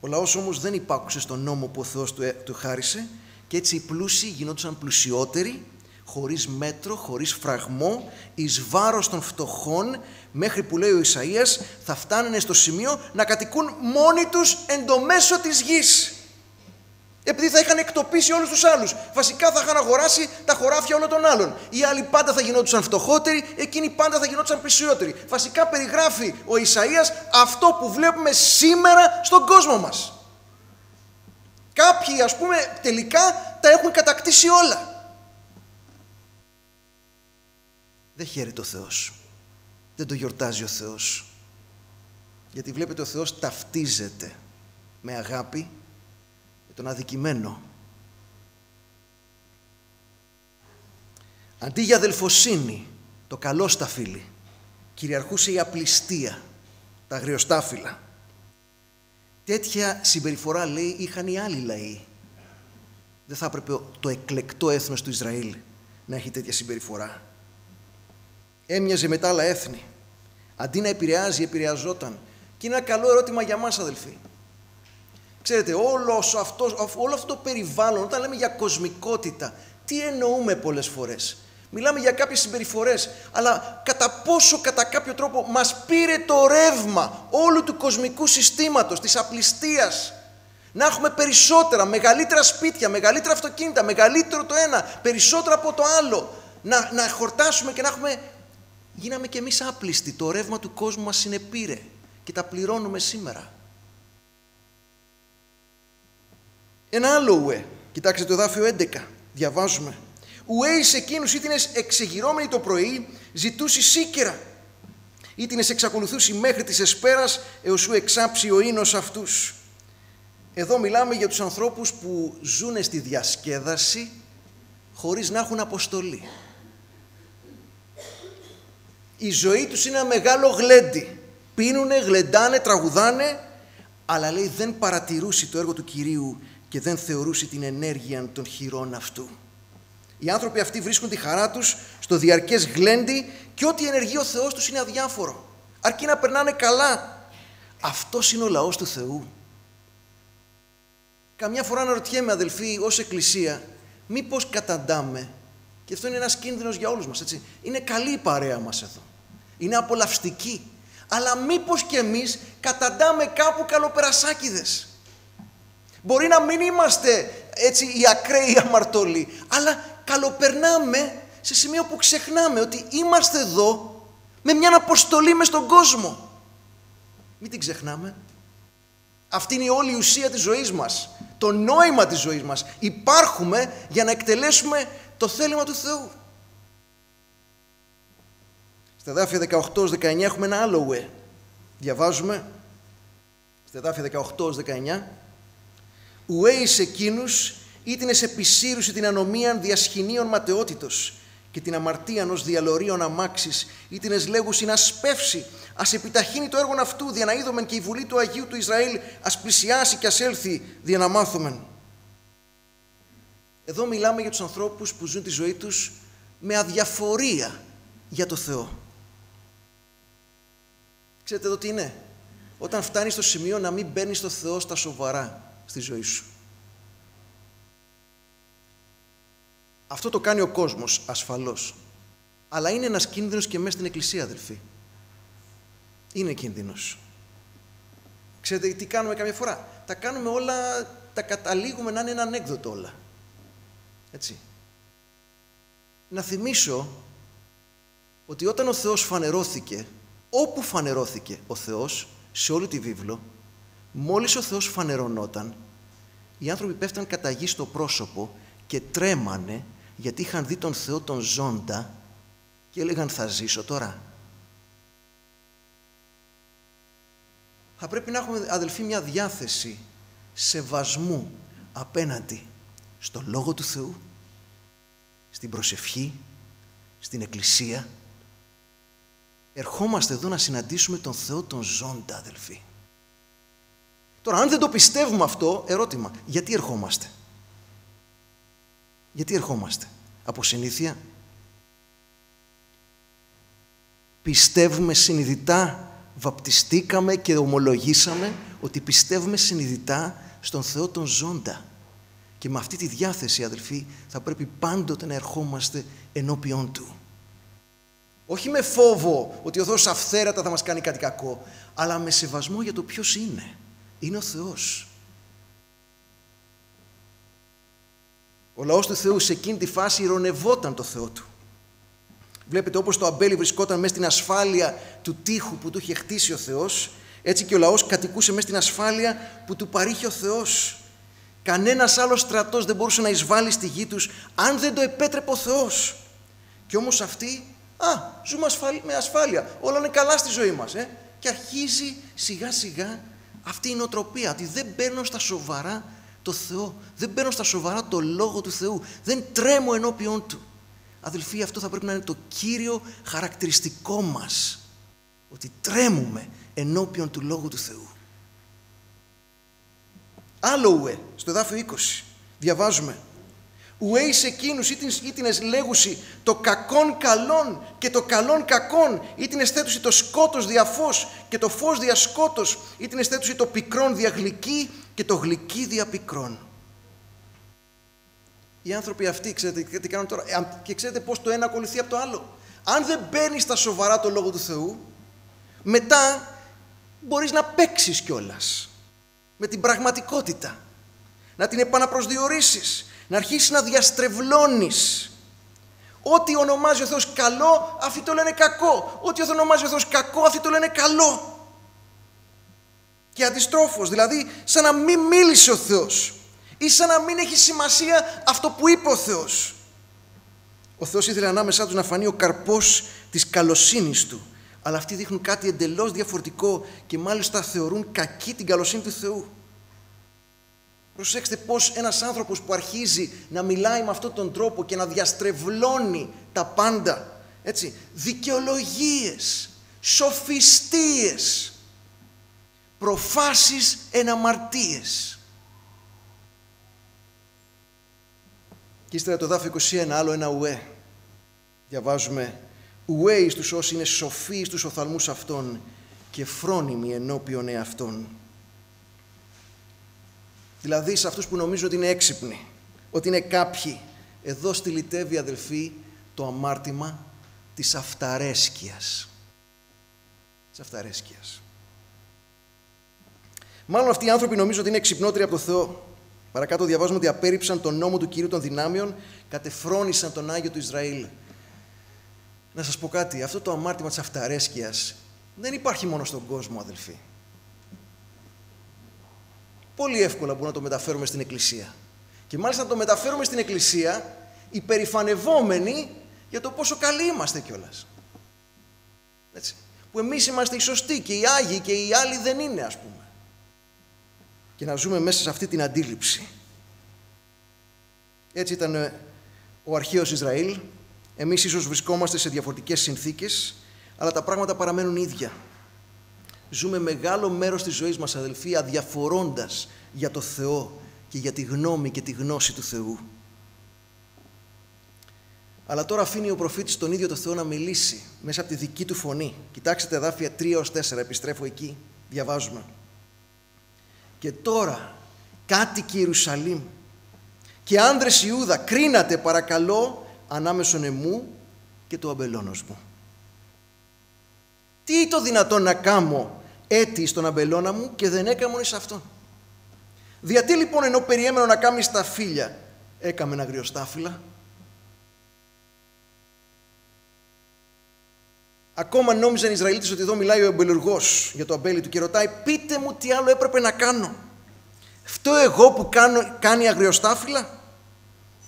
Ο λαός όμως δεν υπάκουσε στον νόμο που ο Θεός του, του χάρισε και έτσι οι πλούσιοι γινόντουσαν πλουσιότεροι χωρίς μέτρο, χωρίς φραγμό, εις βάρος των φτωχών, μέχρι που λέει ο Ισαΐας, θα φτάνουν στο σημείο να κατοικούν μόνοι τους εν το μέσο της γης επειδή θα είχαν εκτοπίσει όλους τους άλλους. Βασικά θα είχαν αγοράσει τα χωράφια όλων των άλλων. Οι άλλοι πάντα θα γινόντουσαν φτωχότεροι, εκείνοι πάντα θα γινόντουσαν πλησιότεροι. Βασικά περιγράφει ο Ισαΐας αυτό που βλέπουμε σήμερα στον κόσμο μας. Κάποιοι ας πούμε τελικά τα έχουν κατακτήσει όλα. Δεν χαίρεται ο Θεός. Δεν το γιορτάζει ο Θεός. Γιατί βλέπετε ο Θεός ταυτίζεται με αγάπη τον αδικημένο. Αντί για αδελφοσύνη, το καλό σταφύλι, κυριαρχούσε η απληστία, τα αγριοστάφυλλα. Τέτοια συμπεριφορά, λέει, είχαν οι άλλοι λαοί. Δεν θα έπρεπε το εκλεκτό έθνος του Ισραήλ να έχει τέτοια συμπεριφορά. Έμοιαζε με τα άλλα έθνη. Αντί να επηρεάζει, επηρεαζόταν. Και είναι ένα καλό ερώτημα για μας, αδελφοί. Ξέρετε, όλο αυτό, όλο αυτό το περιβάλλον, όταν λέμε για κοσμικότητα, τι εννοούμε πολλές φορές; Μιλάμε για κάποιες συμπεριφορές, αλλά κατά πόσο κατά κάποιο τρόπο μας πήρε το ρεύμα όλου του κοσμικού συστήματος, της απληστίας. Να έχουμε περισσότερα, μεγαλύτερα σπίτια, μεγαλύτερα αυτοκίνητα, μεγαλύτερο το ένα, περισσότερο από το άλλο. Να, να χορτάσουμε και να έχουμε... Γίναμε κι εμείς άπλιστοι, το ρεύμα του κόσμου μας συνεπήρε. και τα πληρώνουμε σήμερα. Ένα άλλο ουέ. Κοιτάξτε το εδάφιο 11. Διαβάζουμε. Ουέ εις εκείνους ήτινες εξεγυρώμενοι το πρωί ζητούσι σίκερα. Ήτινες εξακολουθούσι μέχρι της εσπέρας έως σου εξάψει ο ίνος αυτούς. Εδώ μιλάμε για τους ανθρώπους που ζουν στη διασκέδαση χωρίς να έχουν αποστολή. Η ζωή τους είναι ένα μεγάλο γλέντι. Πίνουνε, γλεντάνε, τραγουδάνε, αλλά λέει δεν παρατηρούσε το έργο του Κυρίου και δεν θεωρούσε την ενέργεια των χειρών αυτού. Οι άνθρωποι αυτοί βρίσκουν τη χαρά τους στο διαρκές γλέντι και ό,τι ενεργεί ο Θεός τους είναι αδιάφορο. Αρκεί να περνάνε καλά. Αυτός είναι ο λαός του Θεού. Καμιά φορά αναρωτιέμαι αδελφοί ως εκκλησία μήπως καταντάμε και αυτό είναι ένας κίνδυνος για όλους μας έτσι. Είναι καλή η παρέα μας εδώ. Είναι απολαυστική. Αλλά μήπως και εμείς καταντάμε κάπου καλοπερασάκιδες. Μπορεί να μην είμαστε έτσι οι ακραίοι αμαρτωλοί, αλλά καλοπερνάμε σε σημείο που ξεχνάμε ότι είμαστε εδώ με μια αποστολή μες στον κόσμο. Μην την ξεχνάμε. Αυτή είναι η όλη η ουσία της ζωής μας. Το νόημα της ζωής μας. Υπάρχουμε για να εκτελέσουμε το θέλημα του Θεού. Στα εδάφια 18-19 έχουμε ένα άλλο ουε. Διαβάζουμε. Στα εδάφια 18-19. Ουέ εις εκείνους ήτινες επισύρουση την ανομίαν διασχηνίων ματαιότητος και την αμαρτίαν ως διαλωρίων αμάξης ήτινες λέγουσιν να σπεύσει ας επιταχύνει το έργο αυτού δια να είδομεν και η βουλή του Αγίου του Ισραήλ ας πλησιάσει και ας έλθει δια να μάθομεν. Εδώ μιλάμε για τους ανθρώπους που ζουν τη ζωή τους με αδιαφορία για το Θεό. Ξέρετε εδώ τι είναι; Όταν φτάνεις στο σημείο να μην μπαίνεις στο Θεό στα σοβαρά στη ζωή σου. Αυτό το κάνει ο κόσμος ασφαλώς. Αλλά είναι ένας κίνδυνος και μέσα στην εκκλησία αδελφοί. Είναι κίνδυνος. Ξέρετε τι κάνουμε καμιά φορά; Τα κάνουμε όλα, τα καταλήγουμε να είναι ένα ανέκδοτο όλα. Έτσι. Να θυμίσω ότι όταν ο Θεός φανερώθηκε, όπου φανερώθηκε ο Θεός, σε όλη τη βίβλο, μόλις ο Θεός φανερωνόταν, οι άνθρωποι πέφταν κατά γη στο πρόσωπο και τρέμανε γιατί είχαν δει τον Θεό τον ζώντα και έλεγαν θα ζήσω τώρα. Θα πρέπει να έχουμε αδελφοί μια διάθεση σεβασμού απέναντι στο Λόγο του Θεού, στην προσευχή, στην Εκκλησία. Ερχόμαστε εδώ να συναντήσουμε τον Θεό τον ζώντα αδελφοί. Τώρα αν δεν το πιστεύουμε αυτό, ερώτημα, γιατί ερχόμαστε; Γιατί ερχόμαστε; Από συνήθεια; Πιστεύουμε συνειδητά, βαπτιστήκαμε και ομολογήσαμε ότι πιστεύουμε συνειδητά στον Θεό τον ζώντα. Και με αυτή τη διάθεση, αδελφοί, θα πρέπει πάντοτε να ερχόμαστε ενώπιον Του. Όχι με φόβο ότι ο Θεός αυθέρατα θα μας κάνει κάτι κακό, αλλά με σεβασμό για το ποιος είναι. Είναι ο Θεός. Ο λαός του Θεού σε εκείνη τη φάση ηρωνευόταν το Θεό του. Βλέπετε όπως το αμπέλι βρισκόταν μέσα στην ασφάλεια του τείχου που του είχε χτίσει ο Θεός, έτσι και ο λαός κατοικούσε μέσα στην ασφάλεια που του παρήχε ο Θεός. Κανένας άλλος στρατός δεν μπορούσε να εισβάλλει στη γη τους αν δεν το επέτρεπε ο Θεός. Και όμως αυτοί, α, ζούμε με ασφάλεια, όλα είναι καλά στη ζωή μας. Ε; Και αρχίζει σιγά σιγά αυτή η νοοτροπία, ότι δεν παίρνω στα σοβαρά το Θεό, δεν παίρνω στα σοβαρά το Λόγο του Θεού, δεν τρέμω ενώπιον Του. Αδελφοί, αυτό θα πρέπει να είναι το κύριο χαρακτηριστικό μας, ότι τρέμουμε ενώπιον του Λόγου του Θεού. Άλλο ουε, στο εδάφιο 20, διαβάζουμε ουέ εις εκείνους ήτινες λέγουσι το κακόν καλόν και το καλόν κακόν ήτινες αισθέτουσι το σκότος δια φως και το φως δια σκότος ήτινες αισθέτουσι το πικρόν δια γλυκή και το γλυκή δια πικρόν. Οι άνθρωποι αυτοί, ξέρετε τι κάνουν τώρα, και ξέρετε πώς το ένα ακολουθεί από το άλλο. Αν δεν μπαίνεις στα σοβαρά το Λόγο του Θεού, μετά μπορείς να παίξεις κιόλας με την πραγματικότητα. Να την επαναπροσδιορίσεις, να αρχίσεις να διαστρεβλώνεις. Ό,τι ονομάζει ο Θεός καλό, αυτοί το λένε κακό. Ό,τι ονομάζει ο Θεός κακό, αυτοί το λένε καλό. Και αντιστρόφως, δηλαδή σαν να μην μίλησε ο Θεός ή σαν να μην έχει σημασία αυτό που είπε ο Θεός. Ο Θεός ήθελε ανάμεσά τους να φανεί ο καρπός της καλοσύνης Του. Αλλά αυτοί δείχνουν κάτι εντελώς διαφορετικό και μάλιστα θεωρούν κακή την καλοσύνη του Θεού. Προσέξτε πώς ένας άνθρωπος που αρχίζει να μιλάει με αυτόν τον τρόπο και να διαστρεβλώνει τα πάντα, έτσι, δικαιολογίες, σοφιστίες, προφάσεις εναμαρτίες. Και ύστερα το δάφιο 21, άλλο ένα ουέ. Διαβάζουμε «Ουέ εις τους όσοι είναι σοφοί στους οφθαλμούς αυτών και φρόνιμοι ενώπιον εαυτών». Δηλαδή σε αυτούς που νομίζουν ότι είναι έξυπνοι, ότι είναι κάποιοι. Εδώ στυλιτεύει αδελφοί το αμάρτημα της αυταρέσκειας. Της αυταρέσκειας. Μάλλον αυτοί οι άνθρωποι νομίζουν ότι είναι εξυπνότεροι από το Θεό. Παρακάτω διαβάζουμε ότι απέρριψαν τον νόμο του Κυρίου των δυνάμεων, κατεφρόνησαν τον Άγιο του Ισραήλ. Να σας πω κάτι, αυτό το αμάρτημα της αυταρέσκειας δεν υπάρχει μόνο στον κόσμο, αδελφοί. Πολύ εύκολα μπορούμε να το μεταφέρουμε στην Εκκλησία. Και μάλιστα να το μεταφέρουμε στην Εκκλησία υπερηφανευόμενοι για το πόσο καλοί είμαστε κιόλας. Έτσι. Που εμείς είμαστε οι σωστοί και οι Άγιοι και οι άλλοι δεν είναι ας πούμε. Και να ζούμε μέσα σε αυτή την αντίληψη. Έτσι ήταν ε, ο αρχαίος Ισραήλ. Εμείς ίσως βρισκόμαστε σε διαφορετικές συνθήκες, αλλά τα πράγματα παραμένουν ίδια. Ζούμε μεγάλο μέρος της ζωής μας, αδελφοί, αδιαφορώντας για το Θεό και για τη γνώμη και τη γνώση του Θεού. Αλλά τώρα αφήνει ο προφήτης τον ίδιο το Θεό να μιλήσει μέσα από τη δική του φωνή. Κοιτάξτε εδάφια 3 4, επιστρέφω εκεί, διαβάζουμε. Και τώρα κάτοικοι Ιερουσαλήμ και άνδρες Ιούδα κρίνατε παρακαλώ ανάμεσον εμού και του αμπελώνος μου. Τι το δυνατόν να κάμω έτη στον αμπελώνα μου και δεν έκαμον εις αυτόν. Γιατί λοιπόν ενώ περιέμενο να κάνει στα φίλια έκαμε ένα αγριοστάφυλλα. Ακόμα νόμιζαν οι Ισραηλίτες ότι εδώ μιλάει ο εμπελουργός για το αμπέλι του και ρωτάει πείτε μου τι άλλο έπρεπε να κάνω. Αυτό εγώ που κάνω, κάνει αγριοστάφυλλα.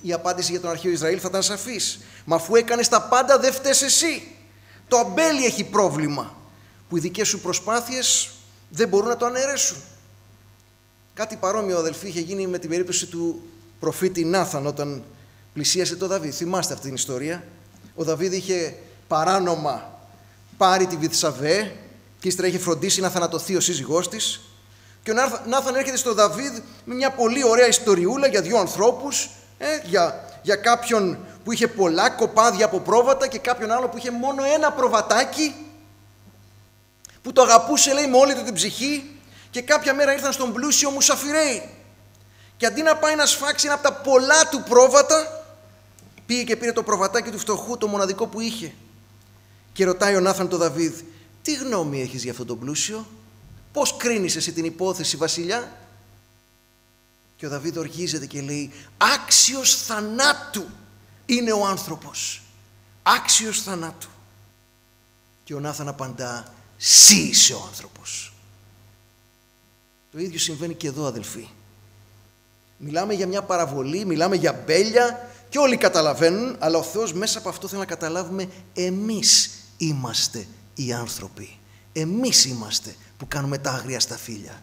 Η απάντηση για τον αρχαίο Ισραήλ θα ήταν σαφής. Μα αφού έκανες τα πάντα δεν φταίς εσύ. Το αμπέλι έχει πρόβλημα που οι δικές σου προσπάθειες δεν μπορούν να το αναιρέσουν. Κάτι παρόμοιο, αδελφοί, είχε γίνει με την περίπτωση του προφήτη Νάθαν όταν πλησίασε το Δαβίδ. Θυμάστε αυτή την ιστορία. Ο Δαβίδ είχε παράνομα πάρει τη Βυθσαβέ και ύστερα είχε φροντίσει να θανατωθεί ο σύζυγός της. Και ο Νάθαν έρχεται στο Δαβίδ με μια πολύ ωραία ιστοριούλα για δύο ανθρώπους, ε, για, για κάποιον που είχε πολλά κοπάδια από πρόβατα και κάποιον άλλο που είχε μόνο ένα προβατάκι που το αγαπούσε λέει με όλη του την ψυχή και κάποια μέρα ήρθαν στον πλούσιο Μουσαφιρέι. Και αντί να πάει να σφάξει ένα από τα πολλά του πρόβατα πήγε και πήρε το προβατάκι του φτωχού το μοναδικό που είχε. Και ρωτάει ο Νάθαν τον Δαβίδ τι γνώμη έχεις για αυτόν τον πλούσιο; Πως κρίνεις εσύ την υπόθεση βασιλιά; Και ο Δαβίδ οργίζεται και λέει άξιος θανάτου είναι ο άνθρωπος. Άξιος θανάτου και ο Νάθαν απαντά Σύ είσαι ο άνθρωπος. Το ίδιο συμβαίνει και εδώ αδελφοί. Μιλάμε για μια παραβολή, μιλάμε για μπέλια και όλοι καταλαβαίνουν, αλλά ο Θεός μέσα από αυτό θέλει να καταλάβουμε εμείς είμαστε οι άνθρωποι. Εμείς είμαστε που κάνουμε τα άγρια στα φίλια.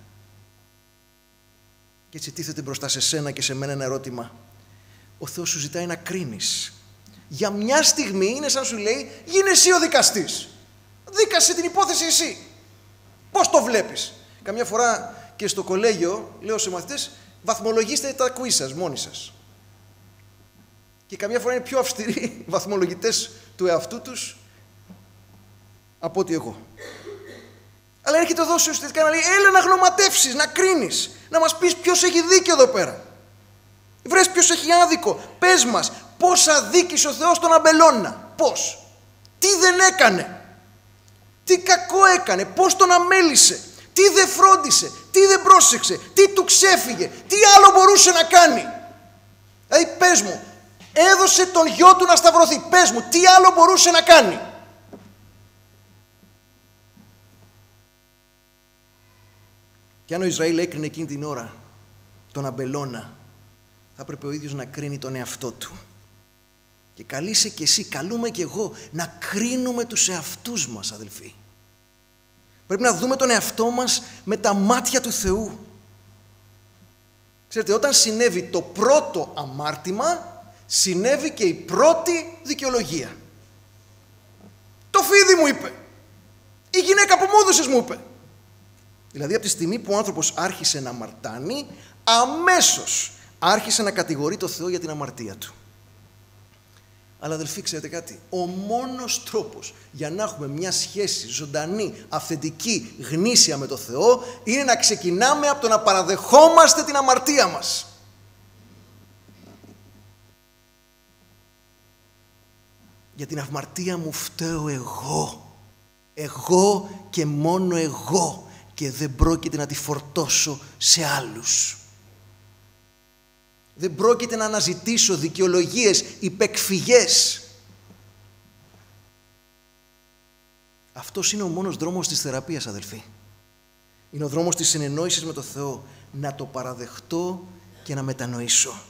Και έτσι τίθεται μπροστά σε σένα και σε μένα ένα ερώτημα. Ο Θεός σου ζητάει να κρίνεις. Για μια στιγμή είναι σαν σου λέει γίνε εσύ ο δικαστής. Δίκασε την υπόθεση εσύ. Πώς το βλέπεις; Καμιά φορά και στο κολέγιο λέω σε μαθητές βαθμολογήστε τα κουί σας μόνοι σας. Και καμιά φορά είναι πιο αυστηροί βαθμολογητές του εαυτού τους από ότι εγώ. Αλλά έρχεται εδώ σε ουσιαστικά να λέει έλα να γνωματεύσεις, να κρίνεις, να μας πεις ποιος έχει δίκιο εδώ πέρα. Βρες ποιος έχει άδικο. Πες μας πώς αδίκησε ο Θεός τον αμπελώνα. Πώς. Τι δεν έκανε τι κακό έκανε, πώς τον αμέλησε, τι δεν φρόντισε, τι δεν πρόσεξε, τι του ξέφυγε, τι άλλο μπορούσε να κάνει. Δηλαδή πες μου, έδωσε τον γιο του να σταυρωθεί, πες μου, τι άλλο μπορούσε να κάνει. Και αν ο Ισραήλ έκρινε εκείνη την ώρα τον αμπελώνα, θα έπρεπε ο ίδιος να κρίνει τον εαυτό του. Και καλείσαι και εσύ, καλούμε και εγώ, να κρίνουμε τους εαυτούς μας, αδελφοί. Πρέπει να δούμε τον εαυτό μας με τα μάτια του Θεού. Ξέρετε, όταν συνέβη το πρώτο αμάρτημα, συνέβη και η πρώτη δικαιολογία. Το φίδι μου είπε. Η γυναίκα που μου έδωσες μου είπε. Δηλαδή από τη στιγμή που ο άνθρωπος άρχισε να αμαρτάνει, αμέσως άρχισε να κατηγορεί το Θεό για την αμαρτία του. Αλλά αδελφοί, ξέρετε κάτι, ο μόνος τρόπος για να έχουμε μια σχέση ζωντανή, αυθεντική, γνήσια με το Θεό είναι να ξεκινάμε από το να παραδεχόμαστε την αμαρτία μας. Για την αμαρτία μου φταίω εγώ. Εγώ και μόνο εγώ και δεν πρόκειται να τη φορτώσω σε άλλους. Δεν πρόκειται να αναζητήσω δικαιολογίες, υπεκφυγές. Αυτός είναι ο μόνος δρόμος της θεραπείας, αδελφοί. Είναι ο δρόμος της συνεννόησης με το Θεό. Να το παραδεχτώ και να μετανοήσω.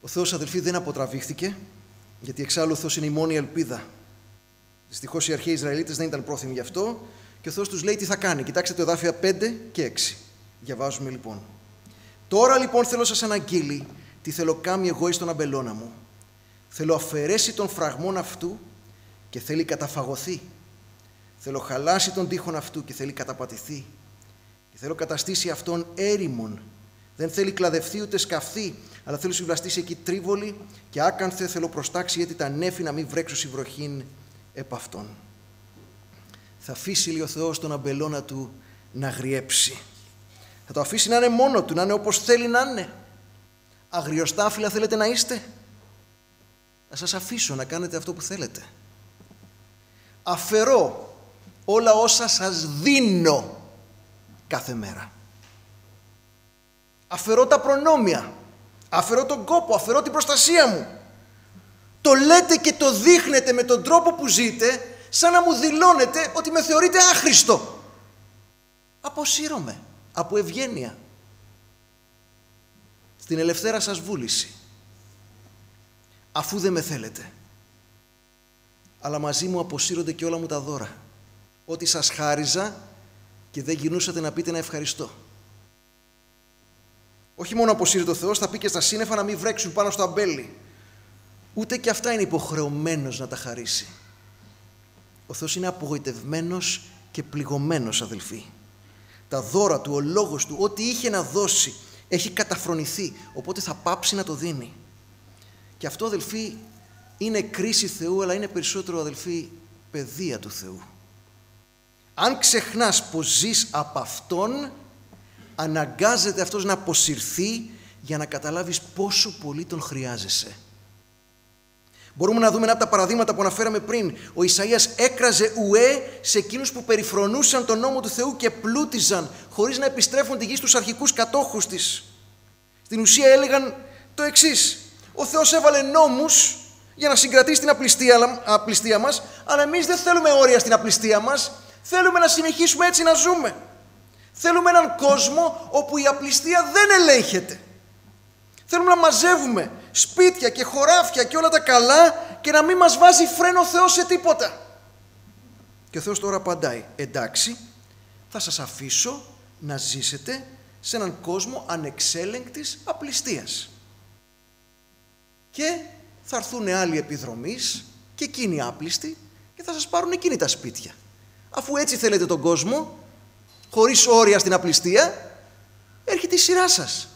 Ο Θεός, αδελφοί, δεν αποτραβήχθηκε, γιατί εξάλλου ο Θεός είναι η μόνη ελπίδα. Δυστυχώς οι αρχαίοι Ισραηλίτες δεν ήταν πρόθυμοι γι' αυτό και ο Θεός τους λέει τι θα κάνει. Κοιτάξτε το εδάφια 5 και 6. Διαβάζουμε λοιπόν. Τώρα λοιπόν θέλω σας αναγγείλει τι θέλω κάνει εγώ εις τον αμπελώνα μου. Θέλω αφαιρέσει τον φραγμόν αυτού και θέλει καταφαγωθεί. Θέλω χαλάσει τον τείχον αυτού και θέλει καταπατηθεί. Και θέλω καταστήσει αυτόν έρημον. Δεν θέλει κλαδευτεί ούτε σκαφθεί, αλλά θέλω συμβαστήσει εκεί τρίβολη και άκανθε θέλω προστάξει γιατί τα νέφη να μην βρέξω βροχήν επ' αυτόν. Θα αφήσει λέει ο Θεός τον αμπελώνα του να γριέψει. Θα το αφήσει να είναι μόνο του, να είναι όπως θέλει να είναι. Αγριοστάφυλλα θέλετε να είστε. Θα σας αφήσω να κάνετε αυτό που θέλετε. Αφαιρώ όλα όσα σας δίνω κάθε μέρα. Αφαιρώ τα προνόμια. Αφαιρώ τον κόπο, αφαιρώ την προστασία μου. Το λέτε και το δείχνετε με τον τρόπο που ζείτε σαν να μου δηλώνετε ότι με θεωρείτε άχρηστο. Αποσύρωμαι από ευγένεια. Στην ελευθέρα σας βούληση. Αφού δεν με θέλετε. Αλλά μαζί μου αποσύρονται και όλα μου τα δώρα. Ότι σας χάριζα και δεν γινούσατε να πείτε να ευχαριστώ. Όχι μόνο αποσύρει το Θεός θα πει και στα σύννεφα να μην βρέξουν πάνω στο αμπέλι. Ούτε και αυτά είναι υποχρεωμένος να τα χαρίσει. Ο Θεός είναι απογοητευμένος και πληγωμένος αδελφοί τα δώρα του, ο λόγος του, ό,τι είχε να δώσει έχει καταφρονηθεί, οπότε θα πάψει να το δίνει. Και αυτό αδελφοί είναι κρίση Θεού, αλλά είναι περισσότερο αδελφοί παιδεία του Θεού. Αν ξεχνάς πως ζεις από Αυτόν, αναγκάζεται Αυτός να αποσυρθεί για να καταλάβεις πόσο πολύ Τον χρειάζεσαι. Μπορούμε να δούμε ένα από τα παραδείγματα που αναφέραμε πριν. Ο Ισαΐας έκραζε ουέ σε εκείνους που περιφρονούσαν τον νόμο του Θεού και πλούτιζαν χωρίς να επιστρέφουν τη γη στους αρχικούς κατόχους της. Στην ουσία έλεγαν το εξής. Ο Θεός έβαλε νόμους για να συγκρατήσει την απληστία, απληστία μας, αλλά εμείς δεν θέλουμε όρια στην απληστία μας, θέλουμε να συνεχίσουμε έτσι να ζούμε. Θέλουμε έναν κόσμο όπου η απληστία δεν ελέγχεται. Θέλουμε να μαζεύουμε σπίτια και χωράφια και όλα τα καλά και να μην μας βάζει φρένο ο Θεός σε τίποτα. Και ο Θεός τώρα απαντάει, εντάξει, θα σας αφήσω να ζήσετε σε έναν κόσμο ανεξέλεγκτης απληστίας. Και θα έρθουν άλλοι επιδρομείς και εκείνοι άπλιστοι και θα σας πάρουν εκείνοι τα σπίτια. Αφού έτσι θέλετε τον κόσμο, χωρίς όρια στην απληστία, έρχεται η σειρά σας.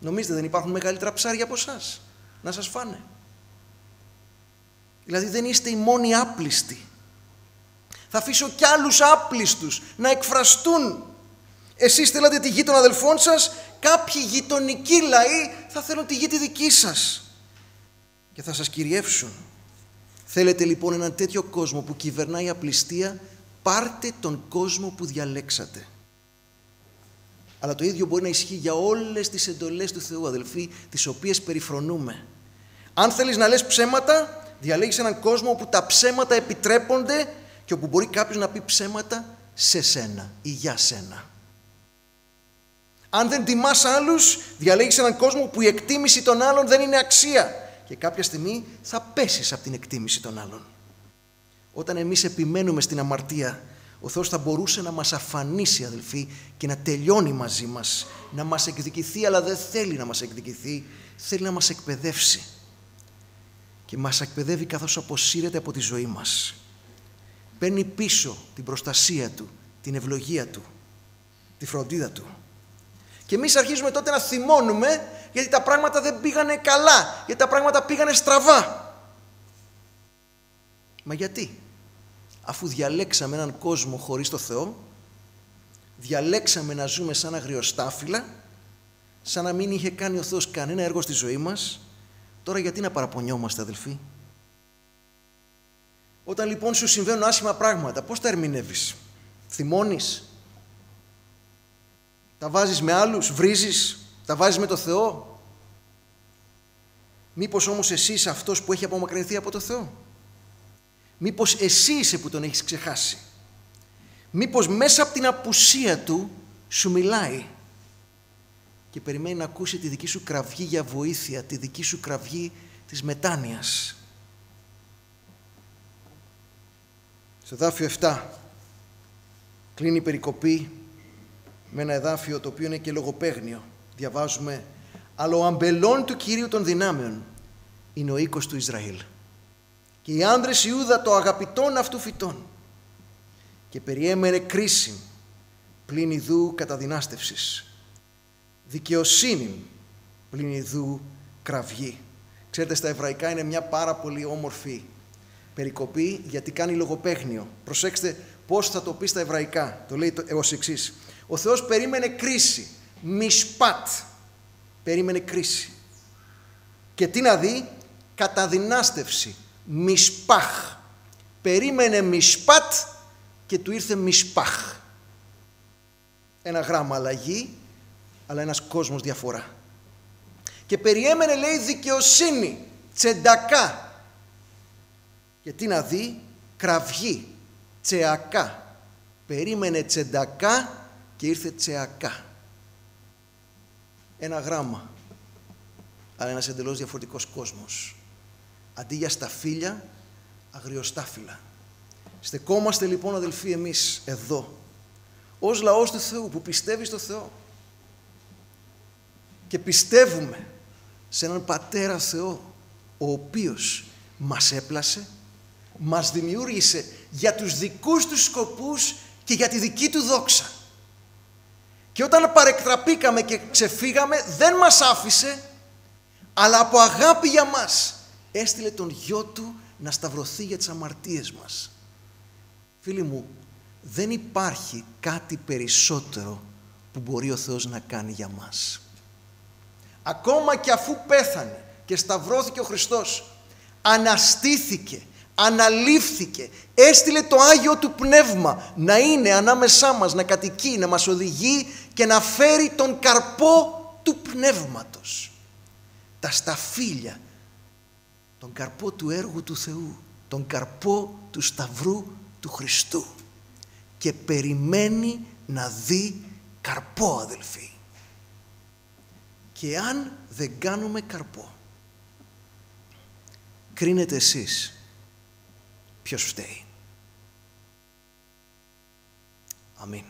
Νομίζετε δεν υπάρχουν μεγαλύτερα ψάρια από εσάς να σας φάνε. Δηλαδή δεν είστε οι μόνοι άπλιστοι. Θα αφήσω κι άλλους άπλιστους να εκφραστούν. Εσείς θέλατε τη γη των αδελφών σας, κάποιοι γειτονικοί λαοί θα θέλουν τη γη τη δική σας και θα σας κυριεύσουν. Θέλετε λοιπόν έναν τέτοιο κόσμο που κυβερνάει απληστία, πάρτε τον κόσμο που διαλέξατε. Αλλά το ίδιο μπορεί να ισχύει για όλες τις εντολές του Θεού, αδελφοί, τις οποίες περιφρονούμε. Αν θέλεις να λες ψέματα, διαλέγεις έναν κόσμο όπου τα ψέματα επιτρέπονται και όπου μπορεί κάποιος να πει ψέματα σε σένα ή για σένα. Αν δεν τιμάς άλλους, διαλέγεις έναν κόσμο που η εκτίμηση των άλλων δεν είναι αξία και κάποια στιγμή θα πέσεις από την εκτίμηση των άλλων. Όταν εμείς επιμένουμε στην αμαρτία, ο Θεός θα μπορούσε να μας αφανίσει αδελφοί και να τελειώνει μαζί μας, να μας εκδικηθεί αλλά δεν θέλει να μας εκδικηθεί, θέλει να μας εκπαιδεύσει και μας εκπαιδεύει καθώς αποσύρεται από τη ζωή μας. Παίρνει πίσω την προστασία Του, την ευλογία Του, τη φροντίδα Του. Και εμείς αρχίζουμε τότε να θυμώνουμε γιατί τα πράγματα δεν πήγανε καλά, γιατί τα πράγματα πήγανε στραβά. Μα γιατί, αφού διαλέξαμε έναν κόσμο χωρίς το Θεό, διαλέξαμε να ζούμε σαν αγριοστάφυλλα, σαν να μην είχε κάνει ο Θεός κανένα έργο στη ζωή μας, τώρα γιατί να παραπονιόμαστε αδελφοί; Όταν λοιπόν σου συμβαίνουν άσχημα πράγματα, πώς τα ερμηνεύεις, θυμώνεις, τα βάζεις με άλλους, βρίζεις, τα βάζεις με το Θεό; Μήπως όμως εσύ είσαι αυτός που έχει απομακρυνθεί από το Θεό; Μήπως εσύ είσαι που τον έχεις ξεχάσει. Μήπως μέσα από την απουσία του σου μιλάει και περιμένει να ακούσει τη δική σου κραυγή για βοήθεια, τη δική σου κραυγή της μετάνοιας. Στο δάφιο 7 κλείνει η περικοπή με ένα εδάφιο το οποίο είναι και λογοπαίγνιο. Διαβάζουμε «Αλλά ο αμπελών του Κυρίου των δυνάμεων είναι ο οίκος του Ισραήλ και οι άντρες Ιούδα το αγαπητόν αυτού φυτών. Και περιέμενε κρίση πλην ιδού καταδυνάστευσης. Δικαιοσύνη πλην ιδού κραυγή. Ξέρετε στα εβραϊκά είναι μια πάρα πολύ όμορφη περικοπή γιατί κάνει λογοπαίγνιο. Προσέξτε πώς θα το πει στα εβραϊκά. Το λέει ως εξής. Ο Θεός περίμενε κρίση μισπάτ περίμενε κρίση. Και τι να δει; Καταδυνάστευση Μισπάχ. Περίμενε Μισπάτ και του ήρθε Μισπάχ. Ένα γράμμα αλλαγή, αλλά ένας κόσμος διαφορά. Και περιέμενε λέει δικαιοσύνη, τσεντακά. Και τι να δει, κραυγή, τσεακά. Περίμενε τσεντακά και ήρθε τσεακά. Ένα γράμμα, αλλά ένας εντελώς διαφορετικός κόσμος αντί για σταφύλια, αγριοστάφυλλα. Στεκόμαστε λοιπόν αδελφοί εμείς εδώ, ως λαός του Θεού που πιστεύεις στο Θεό και πιστεύουμε σε έναν Πατέρα Θεό ο οποίος μας έπλασε, μας δημιούργησε για τους δικούς τους σκοπούς και για τη δική του δόξα. Και όταν παρεκτραπήκαμε και ξεφύγαμε δεν μας άφησε αλλά από αγάπη για μας έστειλε τον γιο του να σταυρωθεί για τις αμαρτίες μας. Φίλοι μου, δεν υπάρχει κάτι περισσότερο που μπορεί ο Θεός να κάνει για μας. Ακόμα και αφού πέθανε και σταυρώθηκε ο Χριστός, αναστήθηκε, αναλήφθηκε, έστειλε το Άγιο του Πνεύμα να είναι ανάμεσά μας, να κατοικεί, να μας οδηγεί και να φέρει τον καρπό του Πνεύματος. Τα σταφύλια, τον καρπό του έργου του Θεού, τον καρπό του Σταυρού του Χριστού και περιμένει να δει καρπό αδελφοί. Και αν δεν κάνουμε καρπό, κρίνετε εσείς ποιος φταίει. Αμήν.